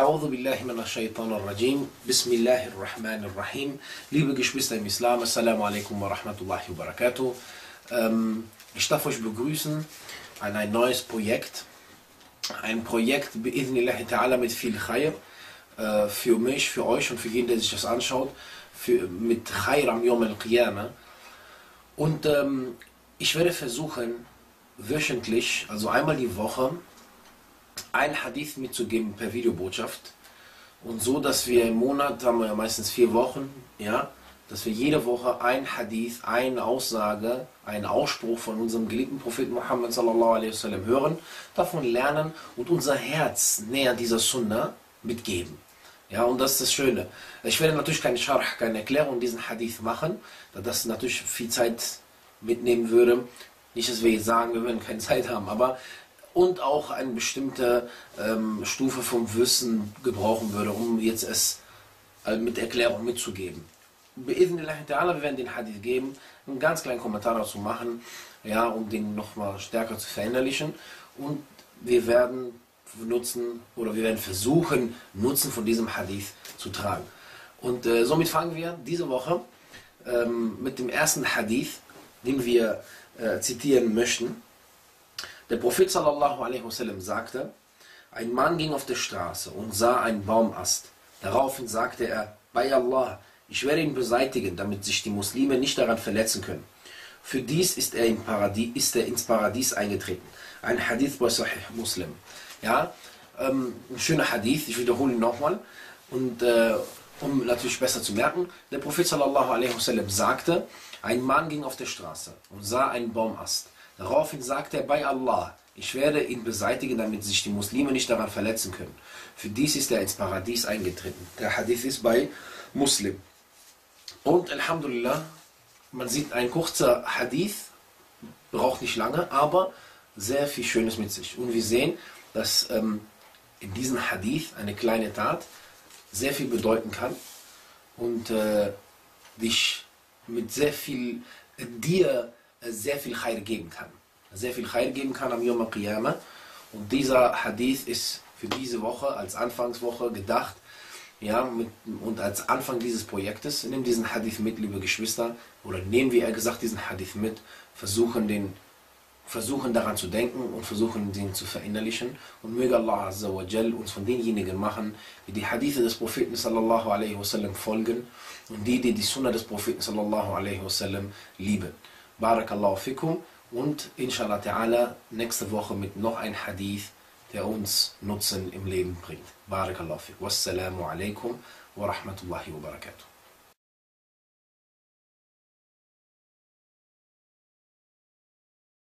A'udhu billahi minash shaitanir rajim. Bismillahir rahmanir rahim. Liebe Geschwister im Islam, Assalamu alaikum wa rahmatullahi wa barakatuh. Ähm, ich darf euch begrüßen an ein neues Projekt. Ein Projekt, bi'idhnillahi ta'ala, mit viel Khair. Äh, für mich, für euch und für jeden, der sich das anschaut. Für, mit Khair am Yom al-Qiyamah. Und ähm, ich werde versuchen, wöchentlich, also einmal die Woche, ein Hadith mitzugeben per Videobotschaft. Und so, dass wir im Monat, haben wir ja meistens vier Wochen, ja, dass wir jede Woche ein Hadith, eine Aussage, einen Ausspruch von unserem geliebten Propheten Muhammad sallallahu alaihi wasallam hören, davon lernen und unser Herz näher dieser Sunnah mitgeben. Ja, und das ist das Schöne. Ich werde natürlich keine Scharh, keine Erklärung diesen Hadith machen, da das natürlich viel Zeit mitnehmen würde. Nicht, dass wir jetzt sagen, wir werden keine Zeit haben, aber und auch eine bestimmte ähm, Stufe vom Wissen gebrauchen würde, um jetzt es äh, mit Erklärung mitzugeben. Wir werden den Hadith geben, einen ganz kleinen Kommentar dazu machen, ja, um den nochmal stärker zu verinnerlichen. Und wir werden nutzen oder wir werden versuchen, Nutzen von diesem Hadith zu tragen. Und äh, somit fangen wir diese Woche ähm, mit dem ersten Hadith, den wir äh, zitieren möchten. Der Prophet sallallahu alaihi wasallam sagte, ein Mann ging auf der Straße und sah einen Baumast. Daraufhin sagte er, bei Allah, ich werde ihn beseitigen, damit sich die Muslime nicht daran verletzen können. Für dies ist er, Paradies, ist er ins Paradies eingetreten. Ein Hadith bei Sahih Muslim. Ja, ähm, ein schöner Hadith, ich wiederhole ihn nochmal. Und äh, um natürlich besser zu merken, der Prophet sallallahu alaihi wasallam sagte, ein Mann ging auf der Straße und sah einen Baumast. Daraufhin sagte er bei Allah, ich werde ihn beseitigen, damit sich die Muslime nicht daran verletzen können. Für dies ist er ins Paradies eingetreten. Der Hadith ist bei Muslim. Und Alhamdulillah, man sieht ein kurzer Hadith, braucht nicht lange, aber sehr viel Schönes mit sich. Und wir sehen, dass ähm, in diesem Hadith eine kleine Tat sehr viel bedeuten kann und äh, dich mit sehr viel dir sehr viel Khair geben kann. Sehr viel Khair geben kann am Yom Qiyamah. Und dieser Hadith ist für diese Woche als Anfangswoche gedacht. Ja, mit, und als Anfang dieses Projektes, nimm diesen Hadith mit, liebe Geschwister, oder nehmen wir eher gesagt diesen Hadith mit, versuchen den versuchen daran zu denken und versuchen den zu verinnerlichen und möge Allah Azza wa Jal uns von denjenigen machen, die die Hadithe des Propheten sallallahu alaihi wasallam folgen und die, die die Sunna des Propheten sallallahu alaihi wasallam lieben. Barakallahu fikum und inshallah ta'ala nächste Woche mit noch ein Hadith, der uns Nutzen im Leben bringt. Barakallahu fikum. Wassalamu alaikum wa rahmatullahi wa barakatuh.